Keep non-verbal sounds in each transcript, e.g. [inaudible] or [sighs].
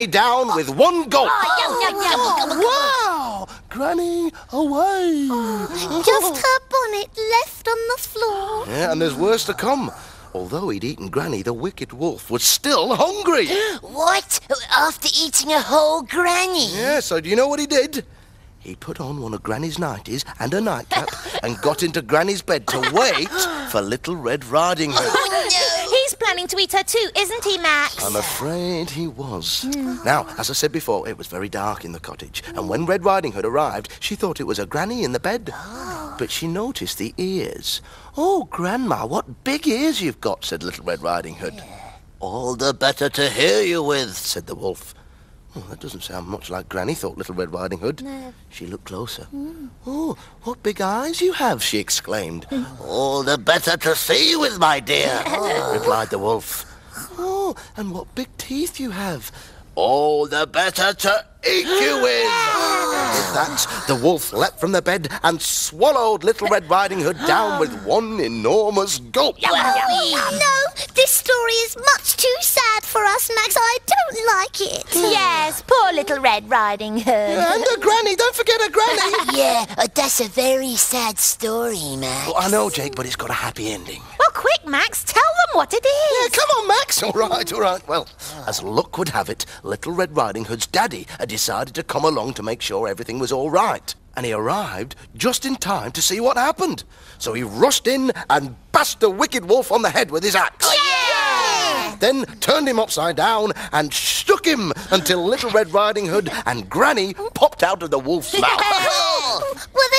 down with one gulp. Ah, wow! Granny, away! Oh, just [laughs] her bonnet left on the floor. Yeah, and there's worse to come. Although he'd eaten Granny, the wicked wolf was still hungry. [gasps] What? After eating a whole granny? Yeah, so do you know what he did? He put on one of Granny's nighties and a nightcap [laughs] and got into Granny's bed to wait [gasps] [gasps] for Little Red Riding Hood. Oh, no! He's planning to eat her too, isn't he, Max? I'm afraid he was. Now, as I said before, it was very dark in the cottage, and when Red Riding Hood arrived, she thought it was a granny in the bed. Oh. But she noticed the ears. Oh, Grandma, what big ears you've got, said Little Red Riding Hood. All the better to hear you with, said the wolf. Oh, that doesn't sound much like Granny, thought Little Red Riding Hood. No. She looked closer. Mm. Oh, what big eyes you have, she exclaimed. [laughs] All the better to see you with, my dear, [laughs] replied the wolf. Oh, and what big teeth you have. All the better to eat you [gasps] with. With that, the wolf leapt from the bed and swallowed Little Red Riding Hood down [gasps] with one enormous gulp. No, this story is much too sad for us, Max. I don't like it. [sighs] Yes, poor little Red Riding Hood. And a granny, don't forget a granny. [laughs] Yeah, uh, that's a very sad story, Max. Well, I know, Jake, but it's got a happy ending. Well, quick, Max, tell them what it is. Yeah, come on, Max. [laughs] All right, all right. Well, as luck would have it, Little Red Riding Hood's daddy had decided to come along to make sure everything was all right. And he arrived just in time to see what happened. So he rushed in and bashed the wicked wolf on the head with his axe. Then turned him upside down and shook him until Little Red Riding Hood and Granny popped out of the wolf's [laughs] mouth. Were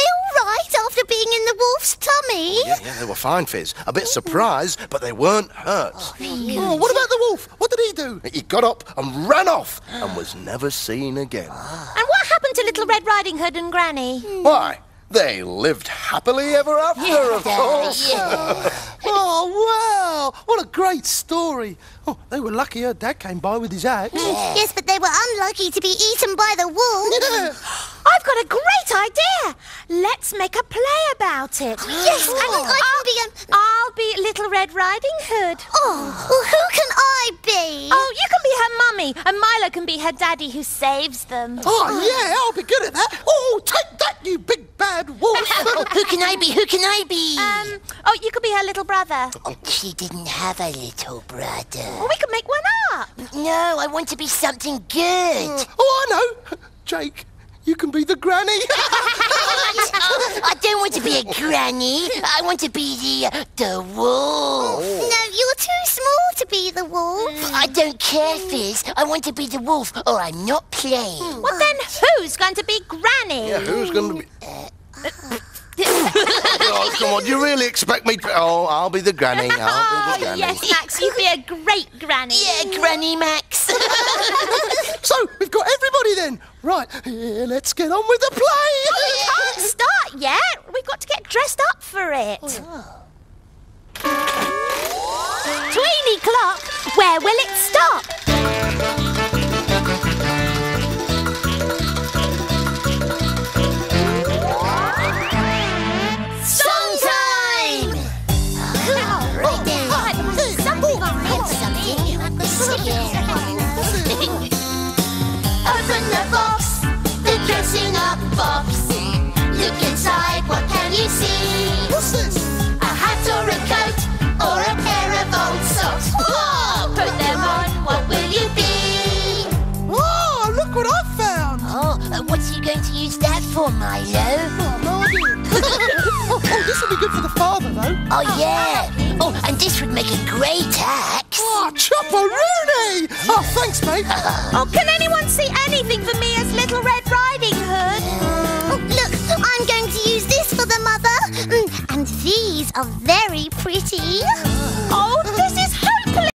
being in the wolf's tummy? Oh, yeah, yeah, they were fine, Fizz. A bit surprised, but they weren't hurt. Oh, oh, what about the wolf? What did he do? He got up and ran off and was never seen again. Ah. And what happened to little Red Riding Hood and Granny? Hmm. Why? They lived happily ever after, of course. [laughs] Oh, wow! What a great story. Oh, they were lucky her dad came by with his axe. Yes, but they were unlucky to be eaten by the wolf. I've got a great idea. Let's make a play about it. [gasps] Yes, and I can be a... I'll be Little Red Riding Hood. Oh, well, who can I be? Oh, you can be her mummy, and Milo can be her daddy who saves them. Oh, yeah, I'll be good at that. Oh, take that, you big bad wolf. [laughs] Who can I be? Who can I be? Um, oh, you could be her little brother. she didn't have a little brother. Well, we could make one up. No, I want to be something good. oh, I know. [laughs] Jake, you can be the granny. [laughs] I don't want to be a granny. I want to be the the wolf. Oh. No, you're too small to be the wolf. Mm. I don't care, Fizz. I want to be the wolf, or I'm not playing. Hmm, well, then who's going to be Granny? Yeah, who's going to be... Uh, uh-huh. oh, come on, do you really expect me to... Oh, I'll be the granny, I'll Oh, be the [laughs] oh, granny. yes, Max, you'd be a great Granny. Yeah, Granny Max. [laughs] so, we've got everybody then. Right, yeah, let's get on with the play. [laughs] We can't start yet. We've got to get dressed up for it. Oh, Tweenie clock, where will it stop? Dressing. Look inside, what can you see? What's this? A hat or a coat or a pair of old socks. Whoa! Put them on, what will you be? Oh, look what I found. Oh, uh, what's he going to use that for, Milo? Oh, no idea. oh, [laughs] oh, this will be good for the father, though. Oh, yeah. Oh, and this would make a great axe. Oh, Chopperoonie! Oh, thanks, mate. [laughs] Oh, can anyone see anything for me as Little Red these are very pretty.